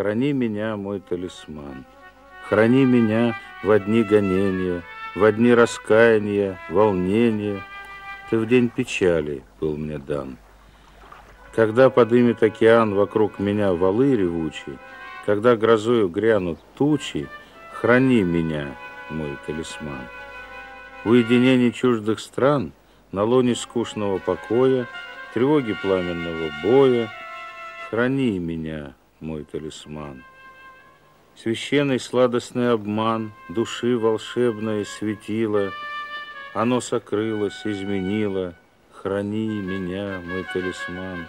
Храни меня, мой талисман, Храни меня в одни гонения, В одни раскаяния, волнения. Ты в день печали был мне дан. Когда подымет океан вокруг меня валы ревучие, Когда грозою грянут тучи, Храни меня, мой талисман. В уединении чуждых стран, На лоне скучного покоя, Тревоги пламенного боя, Храни меня, мой талисман. Священный сладостный обман Души волшебное светило, Оно сокрылось, изменило, Храни меня, мой талисман.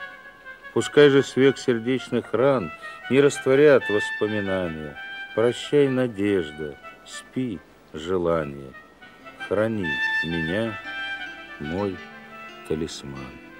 Пускай же свек сердечных ран Не растворят воспоминания, Прощай, надежда, спи, желание, Храни меня, мой талисман.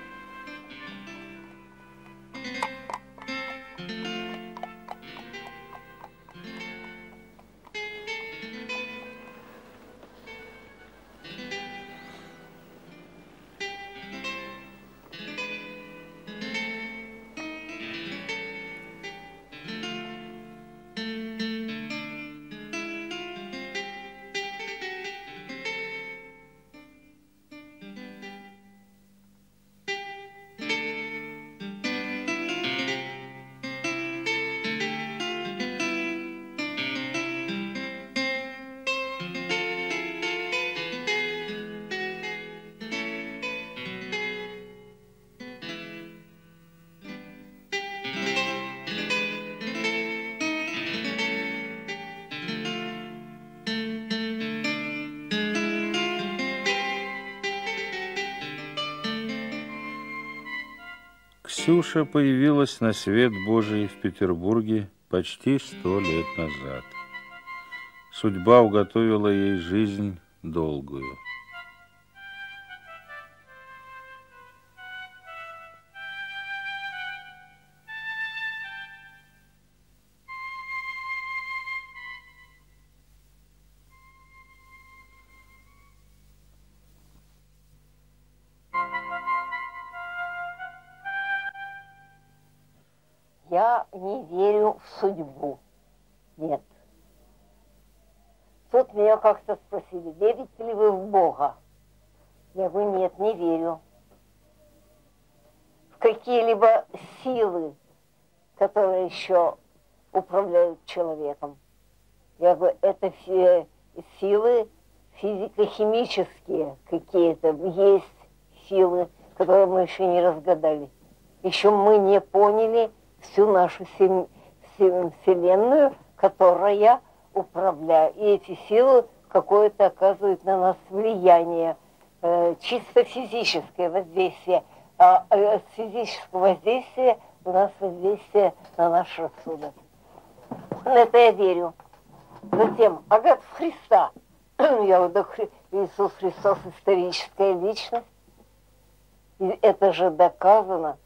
Ксюша появилась на свет Божий в Петербурге почти сто лет назад. Судьба уготовила ей жизнь долгую. Я не верю в судьбу. Нет. Тут меня как-то спросили, верите ли вы в Бога? Я говорю, нет, не верю. В какие-либо силы, которые еще управляют человеком. Я говорю, это силы физико-химические какие-то. Есть силы, которые мы еще не разгадали. Еще мы не поняли, всю нашу Вселенную, которая управляет. И эти силы какое-то оказывают на нас влияние, э, чисто физическое воздействие. А э, от физического воздействия у нас воздействие на наш рассудок. В это я верю. Затем, агат Христа. Я вот Иисус Христос историческая личность. И это же доказано,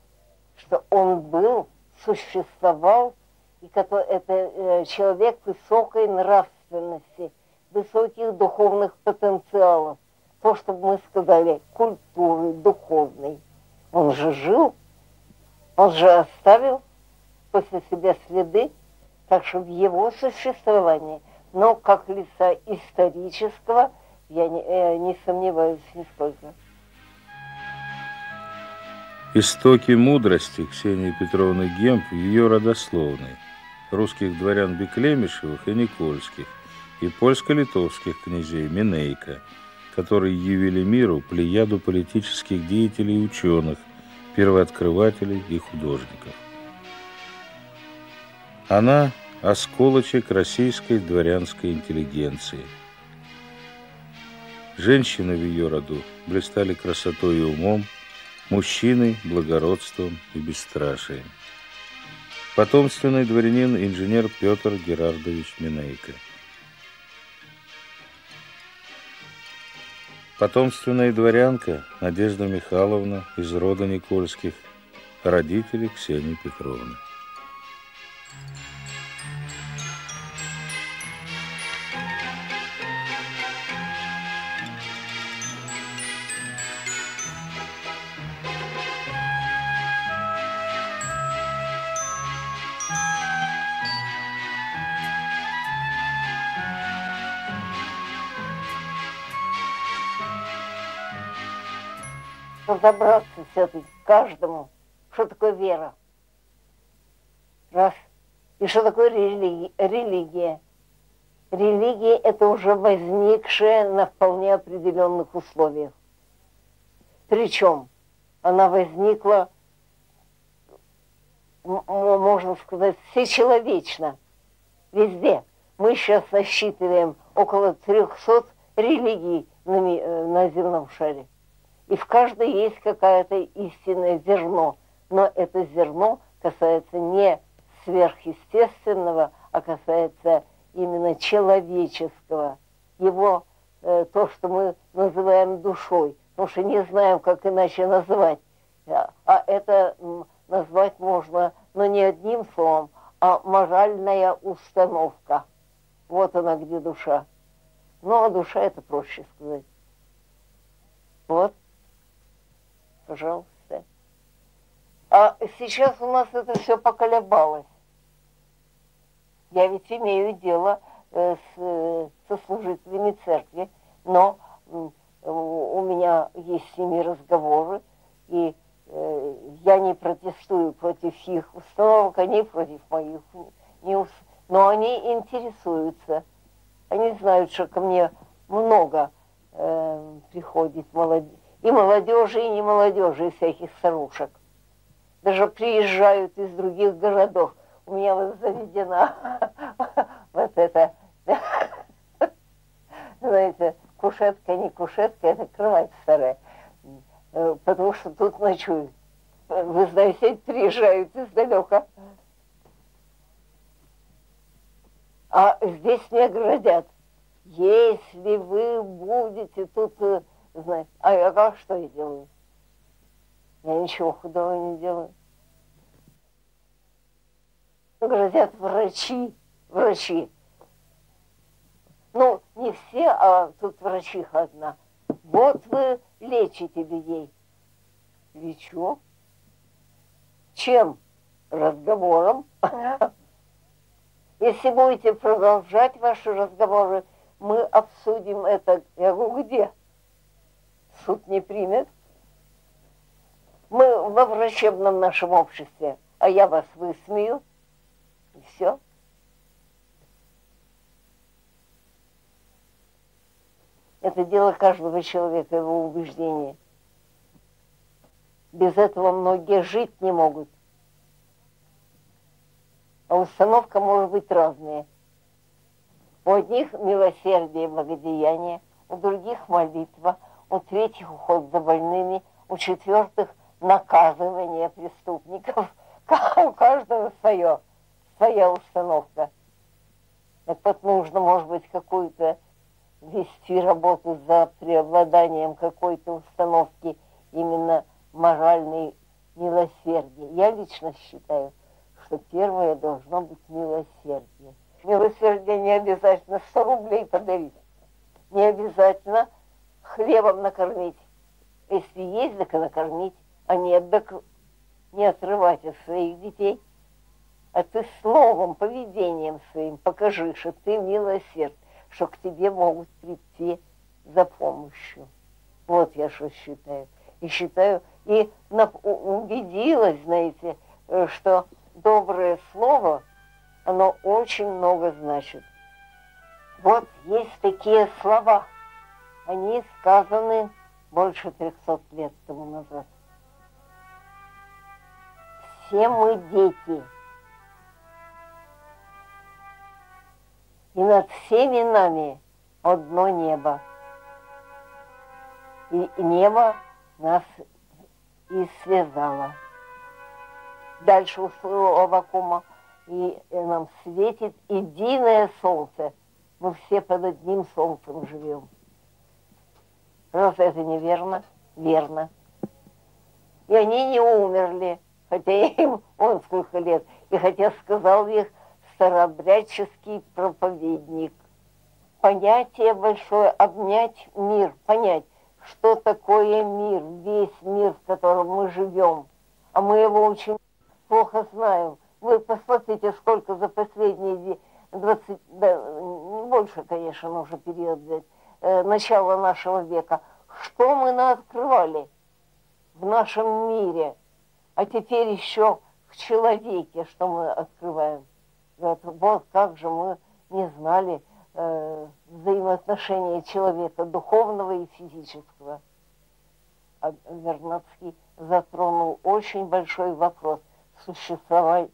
что он был существовал, и который, это э, человек высокой нравственности, высоких духовных потенциалов. То, что мы сказали, культуры, духовной. Он же жил, он же оставил после себя следы, так что в его существовании, но как лица исторического, я не, э, не сомневаюсь нисколько. Истоки мудрости Ксении Петровны Гемп в ее родословной, русских дворян Беклемишевых и Никольских, и польско-литовских князей Минейка, которые явили миру плеяду политических деятелей и ученых, первооткрывателей и художников. Она – осколочек российской дворянской интеллигенции. Женщины в ее роду блистали красотой и умом, мужчиной, благородством и бесстрашием. Потомственный дворянин инженер Петр Герардович Минейко. Потомственная дворянка Надежда Михайловна из рода Никольских, родители Ксении Петровны. Разобраться все-таки каждому, что такое вера. Раз. И что такое религия? религия? Религия – это уже возникшая на вполне определенных условиях. Причем она возникла, можно сказать, всечеловечно, везде. Мы сейчас насчитываем около 300 религий на, э, на земном шаре. И в каждой есть какое-то истинное зерно. Но это зерно касается не сверхъестественного, а касается именно человеческого. Его, э, то, что мы называем душой. Потому что не знаем, как иначе назвать. А, а это назвать можно, но не одним словом, а моральная установка. Вот она где душа. Ну, а душа это проще сказать. Вот. Пожалуйста. А сейчас у нас это все поколебалось. Я ведь имею дело э, с, э, со служителями церкви, но у меня есть с ними разговоры, и э, я не протестую против их установок, они против моих не ус... но они интересуются. Они знают, что ко мне много э, приходит молодежь и молодежи, и не молодежи, и всяких старушек. Даже приезжают из других городов. У меня вот заведена вот это, знаете, кушетка, не кушетка, это кровать старая. Э, потому что тут ночуют. Вы знаете, приезжают издалека. А здесь не оградят. Если вы будете тут знать. А я как что я делаю? Я ничего худого не делаю. Грозят врачи, врачи. Ну, не все, а тут врачиха одна. Вот вы лечите людей. Лечу. Чем? Разговором. Если будете продолжать ваши разговоры, мы обсудим это. Я говорю, где? Суд не примет. Мы во врачебном нашем обществе, а я вас высмею, и все. Это дело каждого человека, его убеждения. Без этого многие жить не могут. А установка может быть разная. У одних милосердие и благодеяние, у других молитва – у третьих уход за больными, у четвертых наказывание преступников. У каждого свое, своя установка. Так вот нужно, может быть, какую-то вести работу за преобладанием какой-то установки именно моральной милосердия. Я лично считаю, что первое должно быть милосердие. Милосердие не обязательно 100 рублей подарить. Не обязательно хлебом накормить. Если есть, так и накормить. А нет, так не отрывать от своих детей. А ты словом, поведением своим покажи, что ты милосерд, что к тебе могут прийти за помощью. Вот я что считаю. И считаю, и убедилась, знаете, э, что доброе слово, оно очень много значит. Вот есть такие слова – они сказаны больше 300 лет тому назад. Все мы дети. И над всеми нами одно небо. И небо нас и связало. Дальше у своего Авакума и нам светит единое солнце. Мы все под одним солнцем живем. Разве это неверно? Верно. И они не умерли, хотя им он сколько лет, и хотя сказал их старообрядческий проповедник. Понятие большое, обнять мир, понять, что такое мир, весь мир, в котором мы живем. А мы его очень плохо знаем. Вы посмотрите, сколько за последние 20, да, больше, конечно, уже период взять, Э, начала нашего века, что мы открывали? в нашем мире, а теперь еще в человеке, что мы открываем. Вот, вот как же мы не знали э, взаимоотношения человека духовного и физического. А Вернадский затронул очень большой вопрос существования,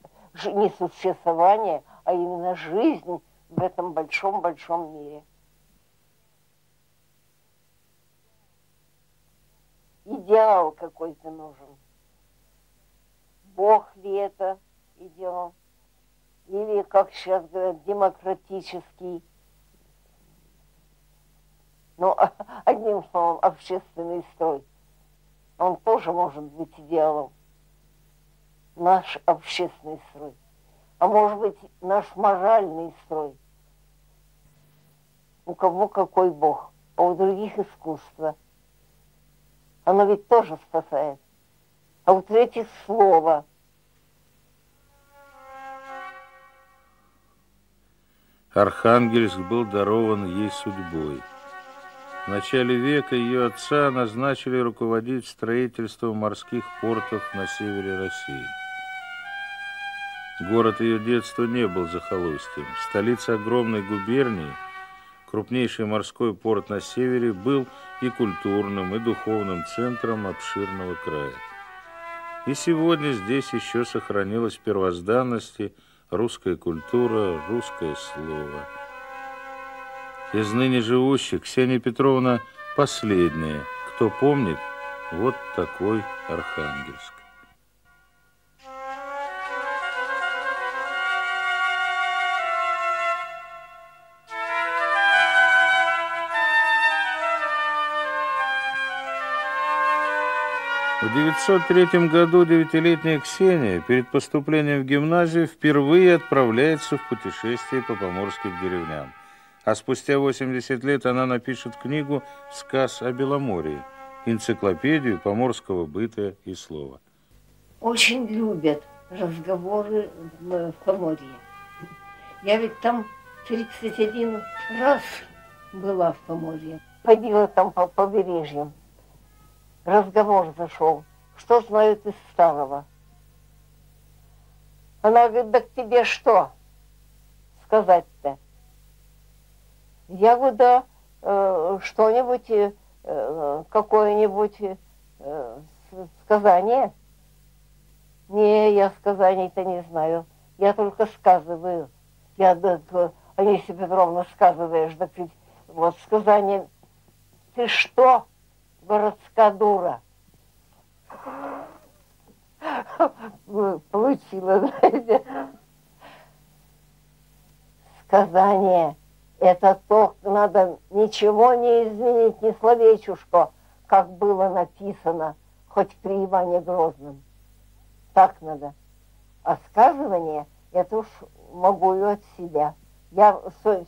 не существования, а именно жизнь в этом большом-большом мире. Идеал какой-то нужен. Бог ли это идеал? Или, как сейчас говорят, демократический. Ну, одним словом, общественный строй. Он тоже может быть идеалом. Наш общественный строй. А может быть, наш моральный строй. У кого какой Бог, а у других искусство. Оно ведь тоже спасает. А у третьих слово – Архангельск был дарован ей судьбой. В начале века ее отца назначили руководить строительством морских портов на севере России. Город ее детства не был захолустьем. Столица огромной губернии, крупнейший морской порт на севере, был и культурным, и духовным центром обширного края. И сегодня здесь еще сохранилась первозданности – русская культура, русское слово. Из ныне живущих Ксения Петровна последняя. Кто помнит, вот такой Архангельск. 903 году девятилетняя Ксения перед поступлением в гимназию впервые отправляется в путешествие по поморским деревням. А спустя 80 лет она напишет книгу «Сказ о Беломорье», энциклопедию поморского быта и слова. Очень любят разговоры в Поморье. Я ведь там 31 раз была в Поморье. Ходила там по побережью разговор зашел. Что знают из старого? Она говорит, да к тебе что сказать-то? Я говорю, да, э, что-нибудь, э, какое-нибудь э, сказание. Не, я сказаний-то не знаю. Я только сказываю. Я, да, Анисия Петровна, сказываешь, да ведь вот сказание. Ты что? Городская дура. Получила, знаете. Сказание. Это то, надо ничего не изменить, ни словечушко, как было написано, хоть при Иване Грозном. Так надо. А сказывание, это уж могу и от себя. Я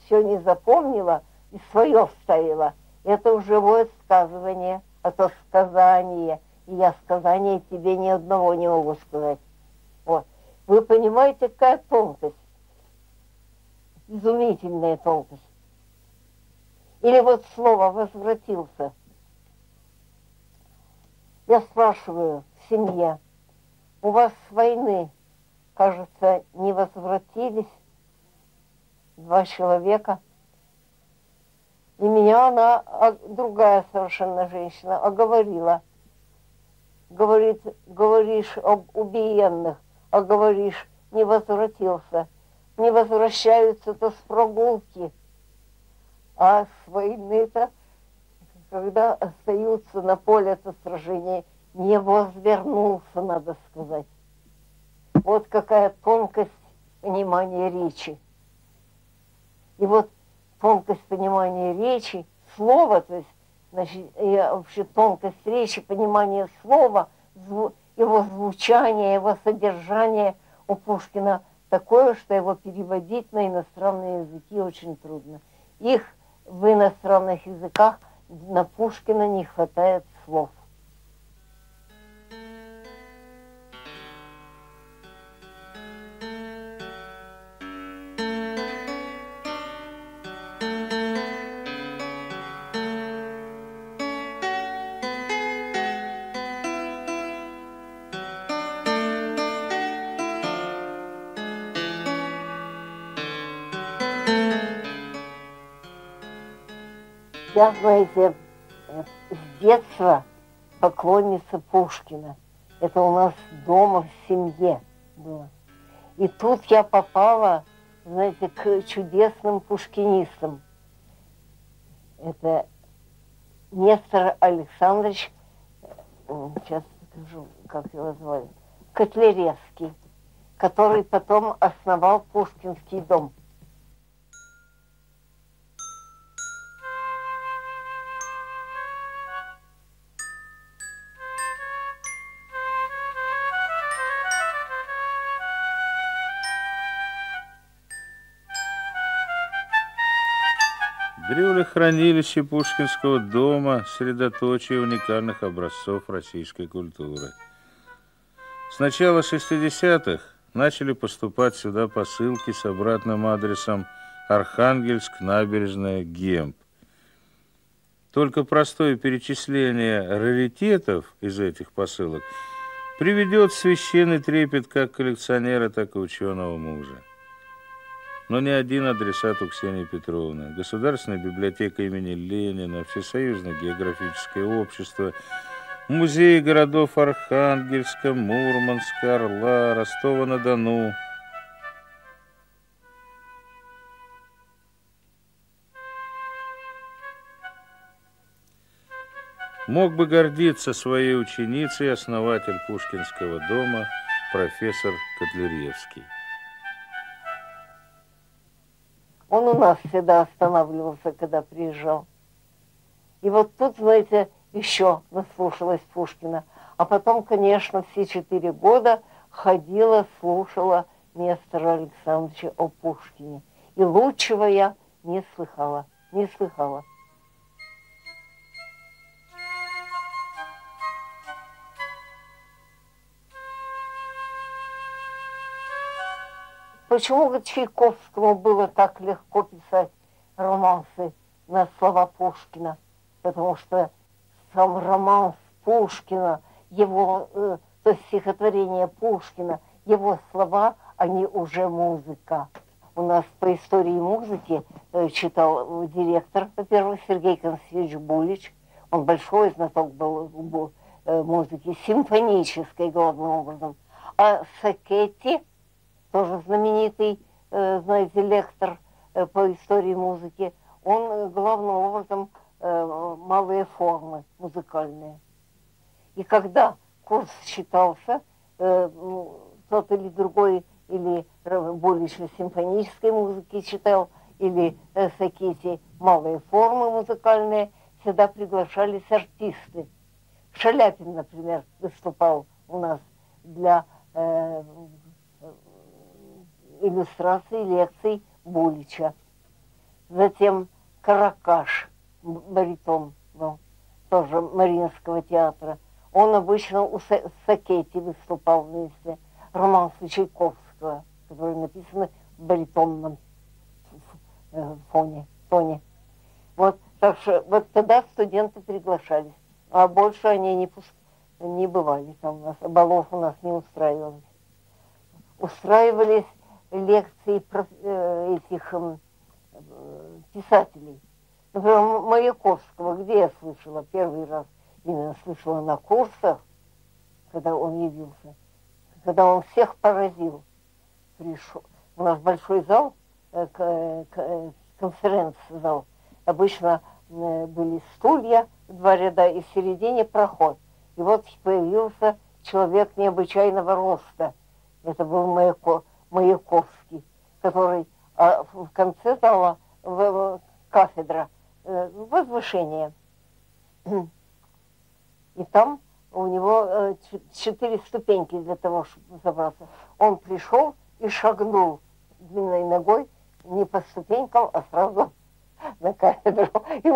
все не запомнила и свое вставила. Это уже живое сказывание – а то сказание. И я сказание тебе ни одного не могу сказать. Вот. Вы понимаете, какая тонкость? Изумительная тонкость. Или вот слово «возвратился». Я спрашиваю в семье, у вас с войны, кажется, не возвратились два человека – и меня она, а, другая совершенно женщина, оговорила. Говорит, говоришь об убиенных, а говоришь, не возвратился. Не возвращаются-то с прогулки. А с войны-то, когда остаются на поле-то сражения, не возвернулся, надо сказать. Вот какая тонкость понимания речи. И вот тонкость понимания речи, слова, то есть значит, и вообще тонкость речи, понимание слова, зву, его звучание, его содержание у Пушкина такое, что его переводить на иностранные языки очень трудно. Их в иностранных языках на Пушкина не хватает слов. Я, знаете, э, с детства поклонница Пушкина. Это у нас дома в семье было. И тут я попала, знаете, к чудесным пушкинистам. Это Нестор Александрович, э, сейчас скажу, как его звали, Котляревский, который потом основал Пушкинский дом. Хранилище Пушкинского дома – средоточие уникальных образцов российской культуры. С начала 60-х начали поступать сюда посылки с обратным адресом Архангельск, набережная, Гемп. Только простое перечисление раритетов из этих посылок приведет священный трепет как коллекционера, так и ученого мужа но ни один адресат у Ксении Петровны. Государственная библиотека имени Ленина, Всесоюзное географическое общество, музеи городов Архангельска, Мурманска, Орла, Ростова-на-Дону. Мог бы гордиться своей ученицей основатель Пушкинского дома профессор Котляревский. Он у нас всегда останавливался, когда приезжал. И вот тут, знаете, еще наслушалась Пушкина. А потом, конечно, все четыре года ходила, слушала Нестора Александровича о Пушкине. И лучшего я не слыхала, не слыхала. Почему Чайковскому было так легко писать романсы на слова Пушкина? Потому что сам романс Пушкина, его, э, то есть стихотворение Пушкина, его слова, они уже музыка. У нас по истории музыки э, читал директор, во-первых, Сергей Константинович Булич. Он большой знаток был, э, музыки, симфонической главным образом. А Сакетти – тоже знаменитый, э, знаете, лектор э, по истории музыки, он э, главным образом малые формы музыкальные. И когда курс читался, ну, тот или другой, или больше симфонической музыки читал, или Сакити малые формы музыкальные, всегда приглашались артисты. Шаляпин, например, выступал у нас для иллюстрации лекций Булича. Затем Каракаш, баритон был, тоже Мариинского театра. Он обычно у Сакетти выступал вместе. Романсы Чайковского, которые написаны в баритонном э, фоне, тоне. Вот, так что вот тогда студенты приглашались, а больше они не, пуст... не бывали там у нас, балов у нас не устраивались. Устраивались лекции э, этих э, писателей. Например, Маяковского, где я слышала первый раз, именно слышала на курсах, когда он явился, когда он всех поразил. Пришел. У нас большой зал, э, э, конференц-зал. Обычно были стулья, два ряда, и в середине проход. И вот появился человек необычайного роста. Это был Маяков Маяковский, который а, в конце зала в, в, кафедра э, возвышение. И там у него э, четыре ступеньки для того, чтобы забраться. Он пришел и шагнул длинной ногой не по ступенькам, а сразу на кафедру. И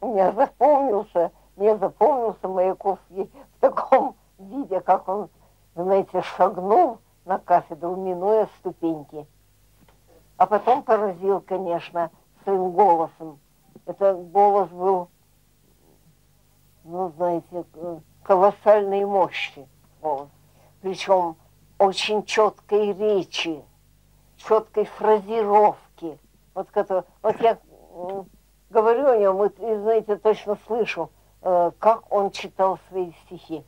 у меня запомнился, мне запомнился Маяковский в таком виде, как он, знаете, шагнул на кафедру, минуя ступеньки. А потом поразил, конечно, своим голосом. Это голос был, ну, знаете, колоссальной мощи голос. Причем очень четкой речи, четкой фразировки. Вот, который, вот я говорю о нем, и, знаете, точно слышу, э, как он читал свои стихи.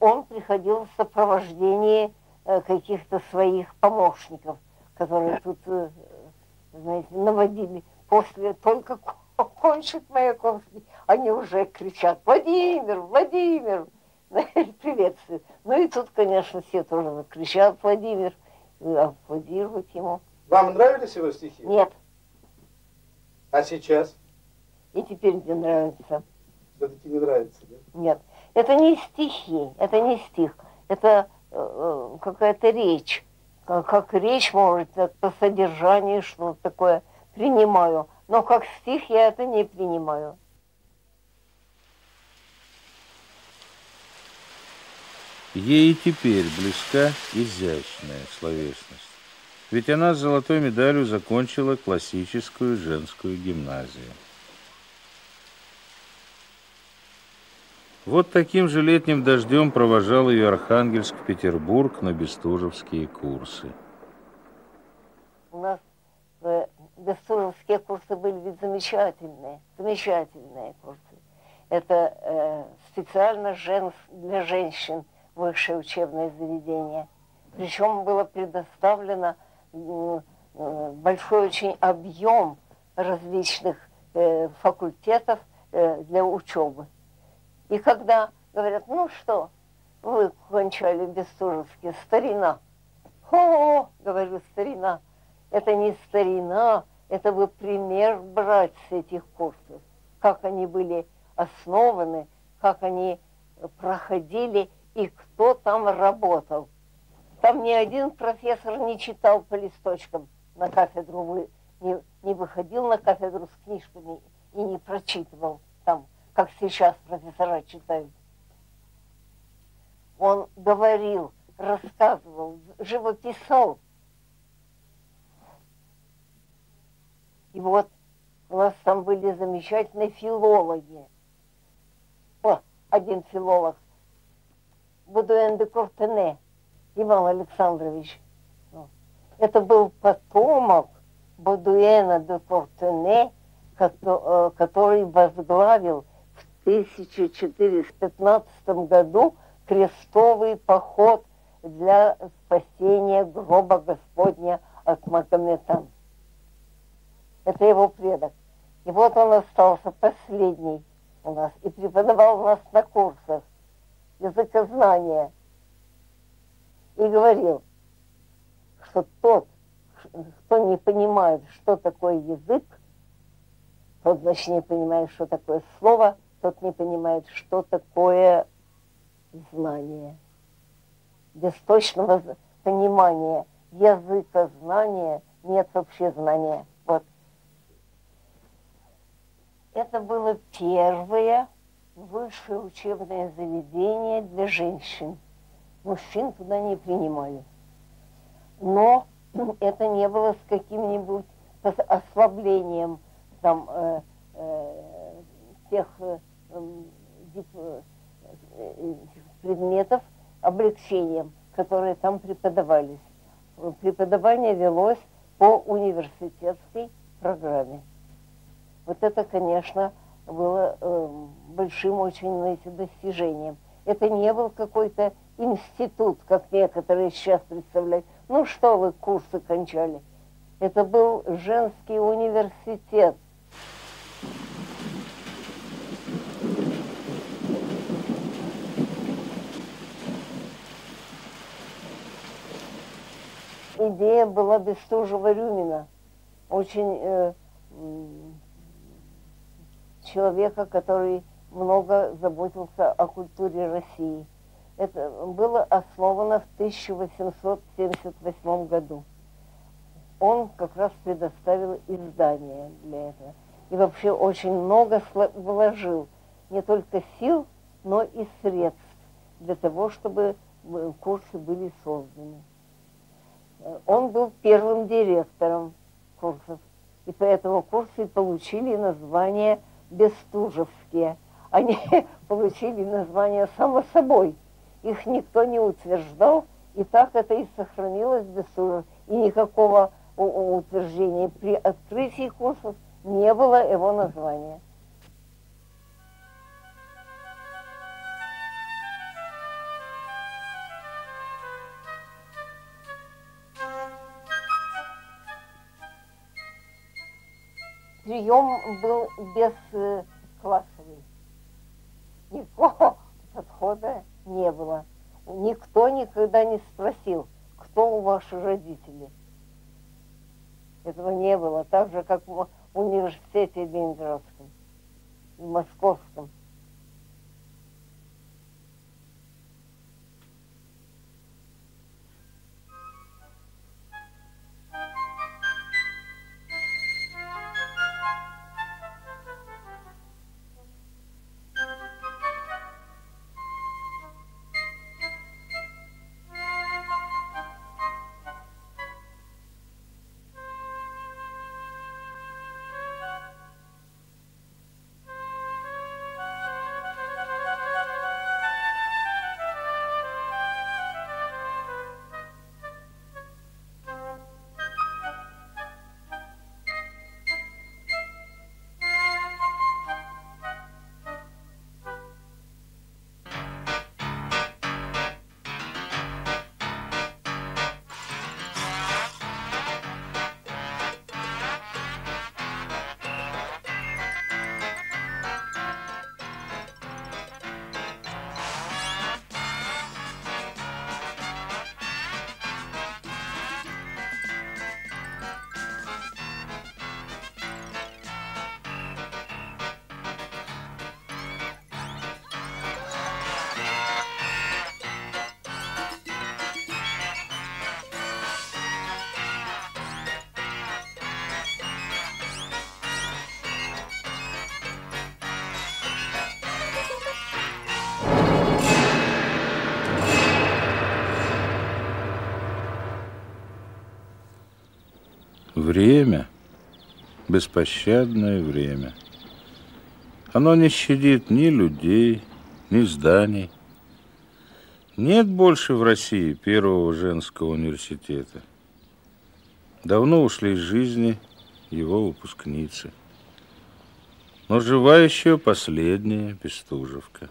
Он приходил в сопровождении каких-то своих помощников, которые тут, э, знаете, наводили после только кончит Маяковский, они уже кричат «Владимир! Владимир!» приветствуют. Ну и тут, конечно, все тоже кричат «Владимир!» аплодируют ему. Вам нравились его стихи? Нет. А сейчас? И теперь мне нравится. Все-таки не нравится, да? Нет. Это не стихи, это не стих. Это э, э какая-то речь. Как, речь, может, по содержанию что-то такое принимаю. Но как стих я это не принимаю. Ей теперь близка изящная словесность. Ведь она с золотой медалью закончила классическую женскую гимназию. Вот таким же летним дождем провожал ее Архангельск-Петербург на бестужевские курсы. У нас э, бестужевские курсы были ведь замечательные, замечательные курсы. Это э, специально жен, для женщин высшее учебное заведение. Причем было предоставлено э, большой очень объем различных э, факультетов э, для учебы. И когда говорят, ну что, вы кончали Бестужевский, старина. О, говорю, старина. Это не старина, это бы пример брать с этих курсов. Как они были основаны, как они проходили и кто там работал. Там ни один профессор не читал по листочкам на кафедру, не, не выходил на кафедру с книжками и не прочитывал там, как сейчас профессора читают. Он говорил, рассказывал, живописал. И вот у нас там были замечательные филологи. О, один филолог Будуэн де Куртене, Иван Александрович. Это был потомок Будуэна де Куртене, э, который возглавил 1415 году крестовый поход для спасения гроба Господня от Магометан. Это его предок. И вот он остался последний у нас и преподавал у нас на курсах языкознания и говорил, что тот, кто не понимает, что такое язык, тот, значит, не понимает, что такое слово, тот не понимает, что такое знание. Без точного понимания языка знания нет вообще знания. Вот. Это было первое высшее учебное заведение для женщин. Мужчин туда не принимали. Но это не было с каким-нибудь ослаблением там, э, э, тех э, предметов, облегчением, которые там преподавались. Преподавание велось по университетской программе. Вот это, конечно, было э, большим очень знаете, достижением. Это не был какой-то институт, как некоторые сейчас представляют. Ну что вы курсы кончали? Это был женский университет. Идея была Бестужева-Рюмина. Очень э, человека, который много заботился о культуре России. Это было основано в 1878 году. Он как раз предоставил издание для этого. И вообще очень много вложил не только сил, но и средств для того, чтобы э, курсы были созданы. Он был первым директором курсов. И поэтому курсы получили название бестужевские. Они получили название само собой. Их никто не утверждал, и так это и сохранилось Бестужев. И никакого утверждения при открытии курсов не было его названия. Прием был без э. Никакого подхода не было. Никто никогда не спросил, кто ваши родители. Этого не было. Так же, как в университете Ленинградском и Московском. Время, беспощадное время. Оно не щадит ни людей, ни зданий. Нет больше в России первого женского университета. Давно ушли из жизни его выпускницы. Но жива еще последняя Бестужевка.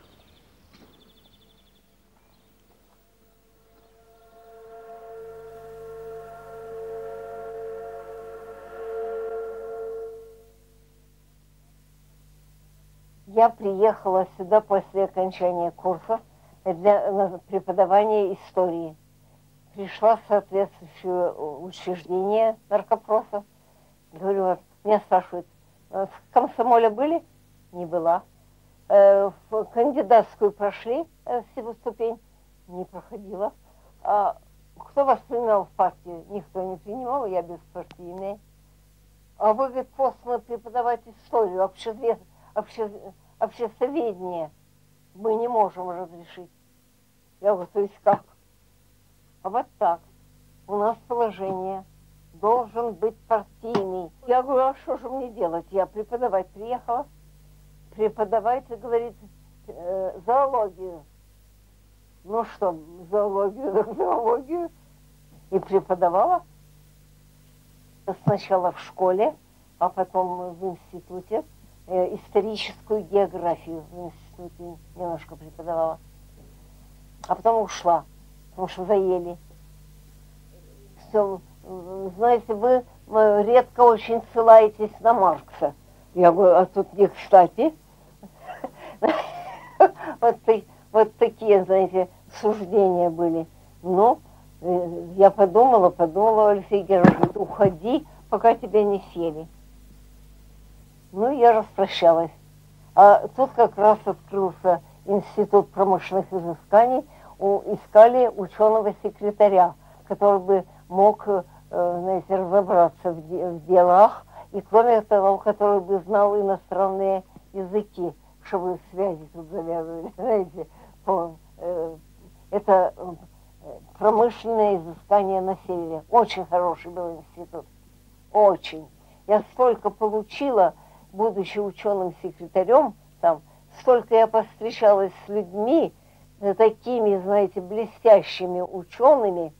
Я приехала сюда после окончания курса для преподавания истории. Пришла в соответствующее учреждение наркопроса. Говорю, вот, меня спрашивают, «А в комсомоле были? Не была. Э, в кандидатскую прошли э, всего ступень? Не проходила. А кто вас принимал в партию? Никто не принимал, я беспартийная. А вы, говорит, посланы преподавать историю, общеизвестную обще, обществоведение мы не можем разрешить. Я говорю, то есть как? А вот так. У нас положение должен быть партийный. Я говорю, а что же мне делать? Я преподавать приехала. Преподаватель говорит, э, зоологию. Ну что, зоологию, зоологию. И преподавала. Сначала в школе, а потом в институте. Э, историческую географию в институте немножко преподавала. А потом ушла, потому что заели. Все, знаете, вы редко очень ссылаетесь на Маркса. Я говорю, а тут не кстати. Вот, вот такие, знаете, суждения были. Но э, я подумала, подумала, Алексей Георгиевич, уходи, пока тебя не съели. Ну, я распрощалась. А тут как раз открылся Институт промышленных изысканий, искали ученого-секретаря, который бы мог, э, знаете, разобраться в, делах, и кроме того, который бы знал иностранные языки, чтобы связи тут завязывали, знаете, по, э, это э, промышленное изыскание населения. Очень хороший был институт. Очень. Я столько получила, будучи ученым-секретарем, там, столько я повстречалась с людьми, э, такими, знаете, блестящими учеными.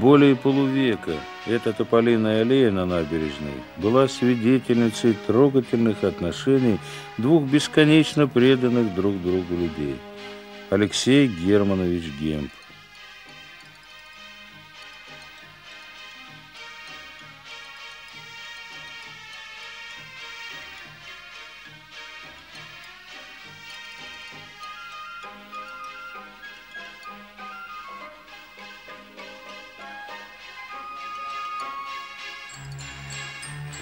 Более полувека – эта тополиная аллея на набережной была свидетельницей трогательных отношений двух бесконечно преданных друг другу людей. Алексей Германович Гемп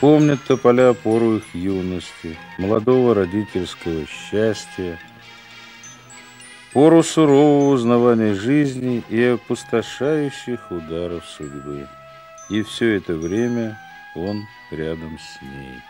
Помнят тополя пору их юности, молодого родительского счастья, пору сурового узнавания жизни и опустошающих ударов судьбы. И все это время он рядом с ней.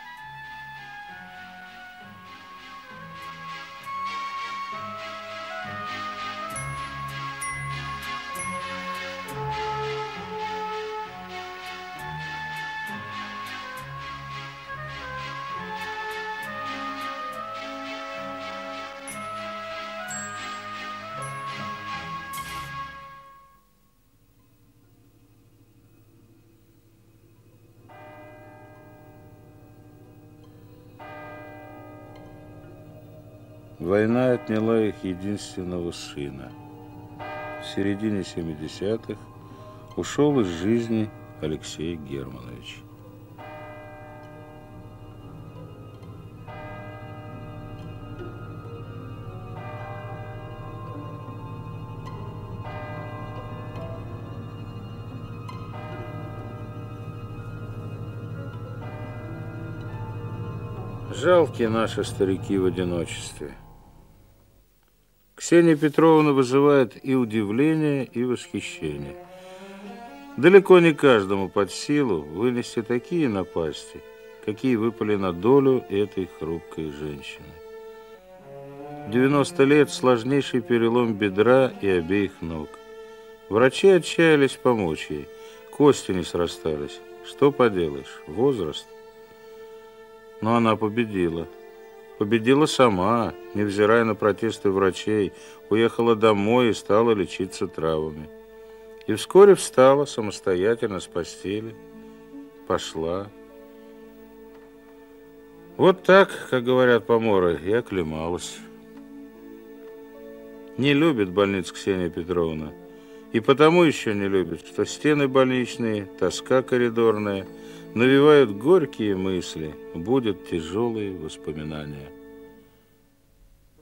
Единственного сына. В середине 70-х ушел из жизни Алексей Германович. Жалкие наши старики в одиночестве. Ксения Петровна вызывает и удивление, и восхищение. Далеко не каждому под силу вынести такие напасти, какие выпали на долю этой хрупкой женщины. 90 лет сложнейший перелом бедра и обеих ног. Врачи отчаялись помочь ей, кости не срастались. Что поделаешь, возраст. Но она победила. Победила сама, невзирая на протесты врачей, уехала домой и стала лечиться травами. И вскоре встала самостоятельно с постели, пошла. Вот так, как говорят поморы, и оклемалась. Не любит больниц Ксения Петровна. И потому еще не любит, что стены больничные, тоска коридорная – навевают горькие мысли, будут тяжелые воспоминания.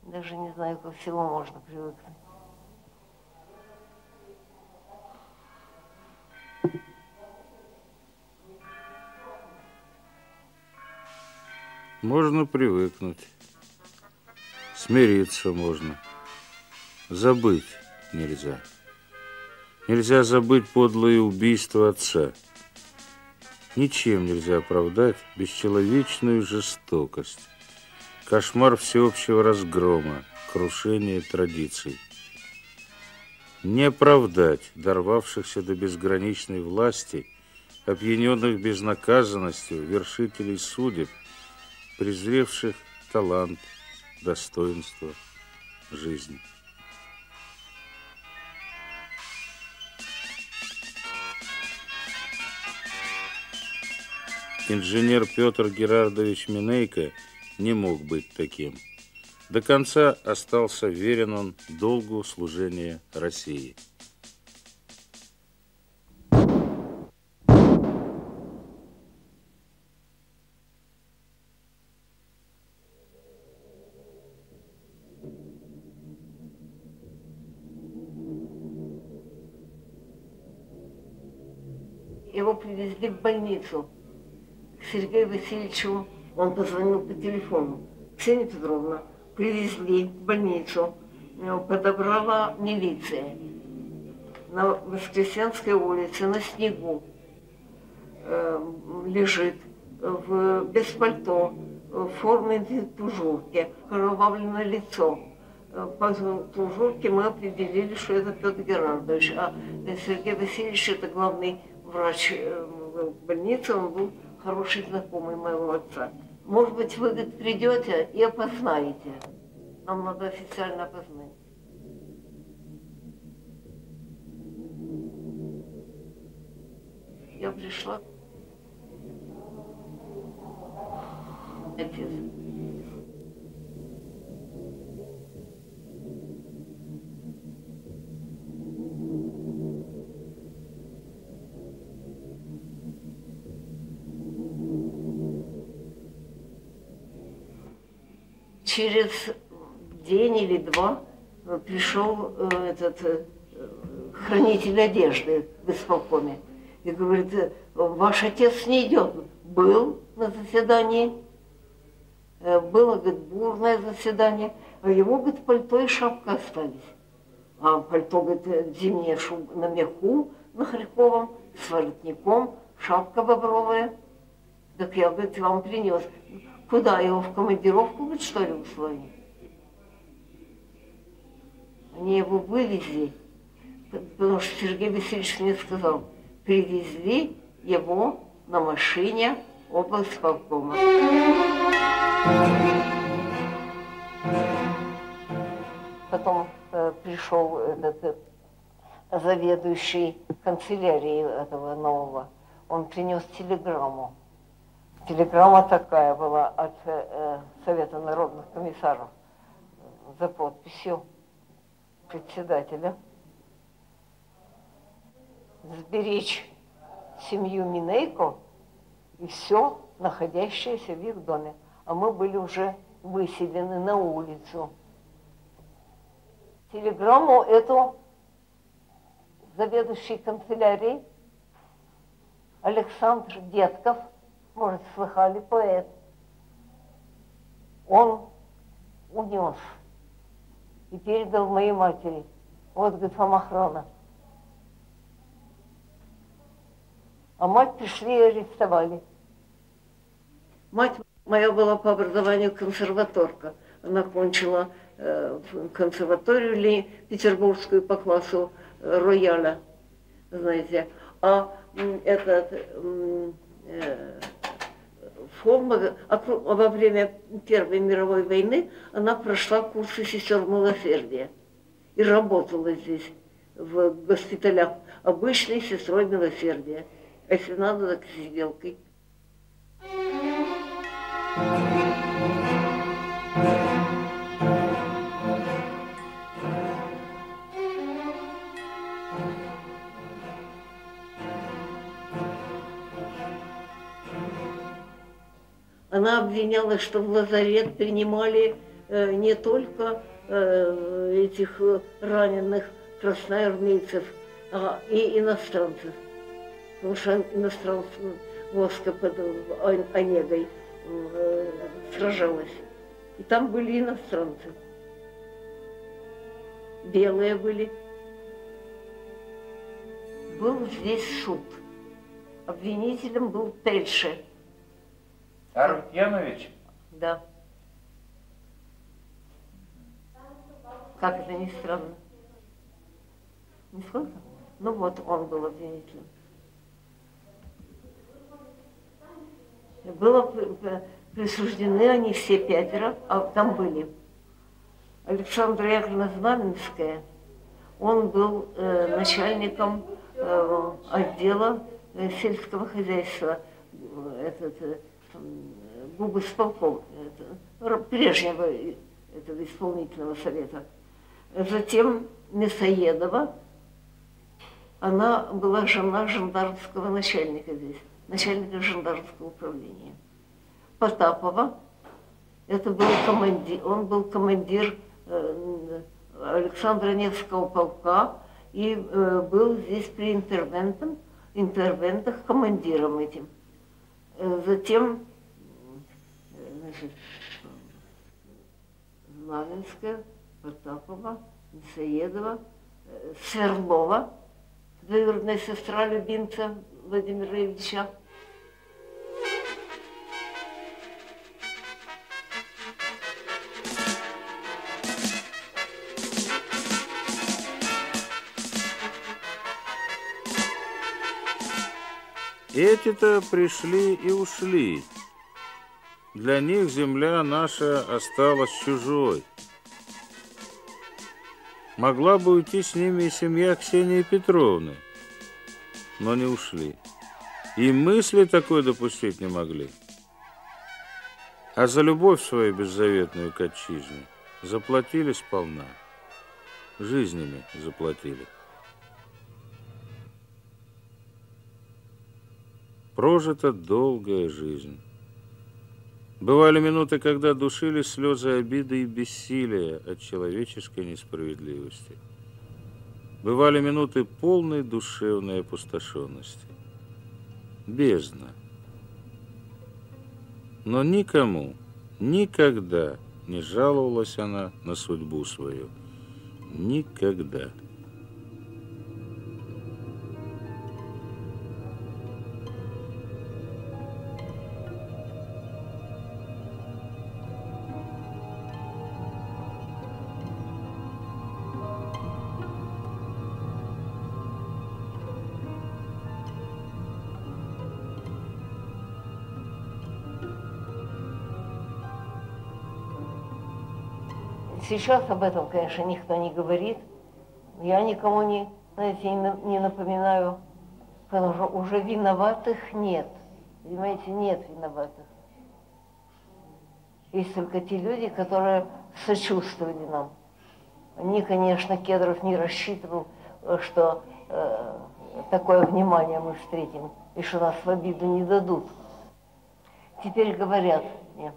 Даже не знаю, ко всему можно привыкнуть. Можно привыкнуть, смириться можно, забыть нельзя. Нельзя забыть подлое убийство отца – Ничем нельзя оправдать бесчеловечную жестокость, кошмар всеобщего разгрома, крушение традиций. Не оправдать дорвавшихся до безграничной власти, опьяненных безнаказанностью вершителей судеб, презревших талант, достоинство, жизнь. Инженер Петр Герардович Минейко не мог быть таким. До конца остался верен он долгу служения России. Сергею Васильевичу, он позвонил по телефону. Ксения Петровна, привезли в больницу, подобрала милиция на Воскресенской улице, на снегу, э, лежит в, без пальто, в форменной тужурке, кровавленное лицо. По тужурке мы определили, что это Петр Герардович, а Сергей Васильевич это главный врач э, больницы, он был хороший знакомый моего отца. Может быть, вы придете и опознаете. Нам надо официально опознать. я пришла. Отец. Через день или два пришел э, этот э, хранитель одежды в исполкоме и говорит, «Э, ваш отец не идет. Был на заседании, было, говорит, бурное заседание, а его, говорит, пальто и шапка остались. А пальто, говорит, зимняя шуба на меху, на Харьковом, с воротником, шапка бобровая. Так я, говорит, вам принес. Куда его в командировку, говорит, что ли, услали? Они его вывезли, потому что Сергей Васильевич мне сказал, привезли его на машине облсполкома. Потом э, пришел этот э, заведующий канцелярией этого нового. Он принес телеграмму. Телеграмма такая была от э, Совета народных комиссаров за подписью председателя сберечь семью Минейко и все, находящееся в их доме. А мы были уже выселены на улицу. Телеграмму эту заведующий канцелярией Александр Детков, может, слыхали, поэт, он унес и передал моей матери. Вот, говорит, вам охрана. А мать пришли и арестовали. Мать моя была по образованию консерваторка. Она кончила э, консерваторию ли, петербургскую по классу э, рояля, знаете. А этот э, форма, во время Первой мировой войны она прошла курсы сестер милосердия и работала здесь, в госпиталях, обычной сестрой милосердия. А если надо, так сиделкой. Она обвиняла, что в лазарет принимали э, не только э, этих раненых красноармейцев, а и иностранцев. Потому что иностранцы воска под Онегой э, сражалась. И там были иностранцы. Белые были. Был здесь суд. Обвинителем был Пельше. Арутьянович? Да. Как это ни странно. Не сколько? Ну вот, он был обвинителем. Было присуждены они все пятеро, а там были. Александра Яковлевна Знаменская, он был э, начальником э, отдела э, сельского хозяйства, этот, э, губы сполком, это, прежнего этого исполнительного совета. Затем Мясоедова, она была жена жандармского начальника здесь начальника жандармского управления. Потапова, это был командир, он был командир э, Александра Невского полка и э, был здесь при интервентом, интервентах командиром этим. Э, затем значит, Знаменская, Потапова, Саедова, Сверлова, двоюродная сестра любимца Владимира Ильича, Эти-то пришли и ушли. Для них земля наша осталась чужой. Могла бы уйти с ними и семья Ксении Петровны, но не ушли. И мысли такой допустить не могли. А за любовь свою беззаветную к отчизне заплатили сполна. Жизнями заплатили. Прожита долгая жизнь. Бывали минуты, когда душили слезы обиды и бессилия от человеческой несправедливости. Бывали минуты полной душевной опустошенности. Бездна. Но никому, никогда не жаловалась она на судьбу свою. Никогда. Сейчас об этом, конечно, никто не говорит. Я никому не, знаете, не напоминаю, потому что уже виноватых нет. Понимаете, нет виноватых. Есть только те люди, которые сочувствовали нам. Они, конечно, Кедров не рассчитывал, что э, такое внимание мы встретим, и что нас в обиду не дадут. Теперь говорят мне,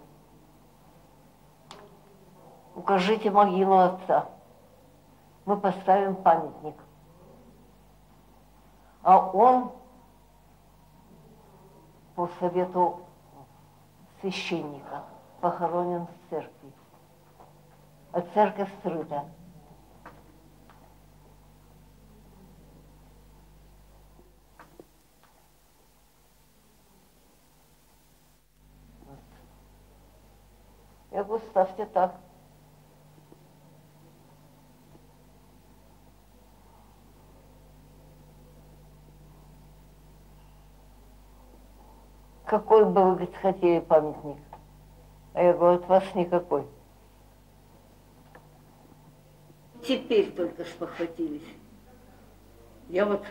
укажите могилу отца. Мы поставим памятник. А он по совету священника похоронен в церкви. А церковь скрыта. Я говорю, ставьте так. Какой бы вы говорит, хотели памятник? А я говорю, от вас никакой. Теперь только спохватились. Я вот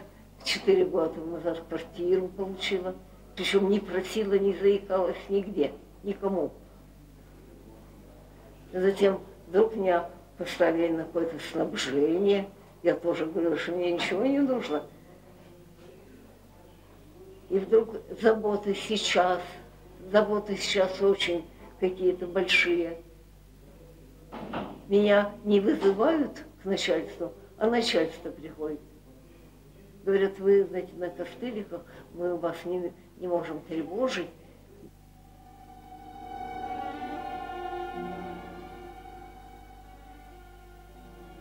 четыре года назад квартиру получила, причем не просила, не заикалась нигде, никому. Затем вдруг меня поставили на какое-то снабжение. Я тоже говорила, что мне ничего не нужно. И вдруг заботы сейчас, заботы сейчас очень какие-то большие. Меня не вызывают к начальству, а начальство приходит. Говорят, вы, знаете, на костыликах, мы вас не, не можем тревожить.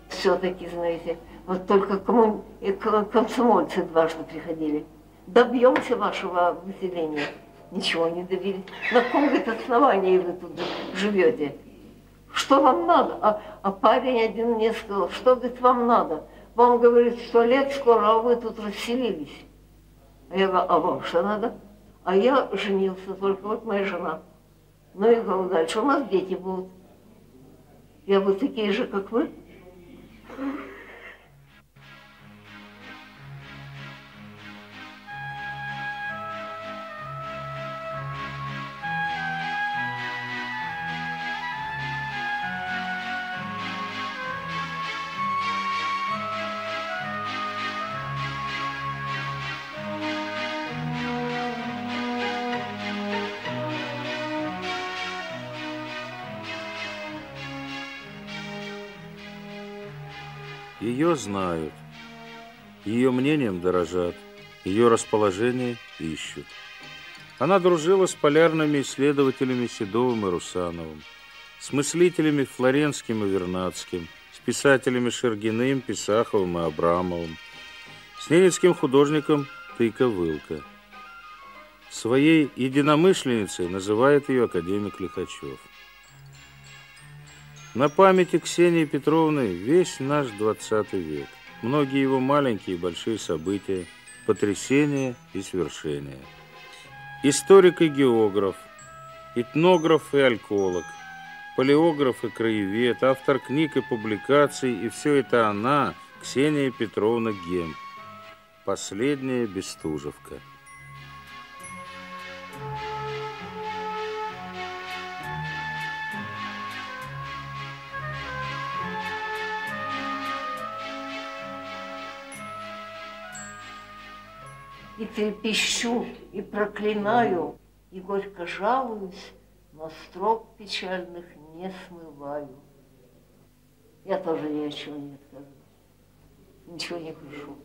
Все-таки, знаете, вот только кому, комсомольцы дважды приходили добьемся вашего выселения. Ничего не добились. На каком, говорит, основании вы тут живете? Что вам надо? А, а парень один мне сказал, что, говорит, вам надо? Вам, говорит, сто лет скоро, а вы тут расселились. А я говорю, а вам что надо? А я женился, только вот моя жена. Ну и говорю, дальше у нас дети будут. Я вот такие же, как вы. Знают, ее мнением дорожат, ее расположение ищут. Она дружила с полярными исследователями Седовым и Русановым, с мыслителями Флоренским и Вернадским, с писателями Шергиным, Писаховым и Абрамовым, с ненецким художником Тыка-Вылка. Своей единомышленницей называет ее академик Лихачев. На памяти Ксении Петровны весь наш 20 век. Многие его маленькие и большие события, потрясения и свершения. Историк и географ, этнограф и альколог, палеограф и краевед, автор книг и публикаций, и все это она, Ксения Петровна Гемп, последняя Бестужевка. И трепещу, и проклинаю, и горько жалуюсь, но строк печальных не смываю. Я тоже ни о чем не отказываюсь, ничего не пишу.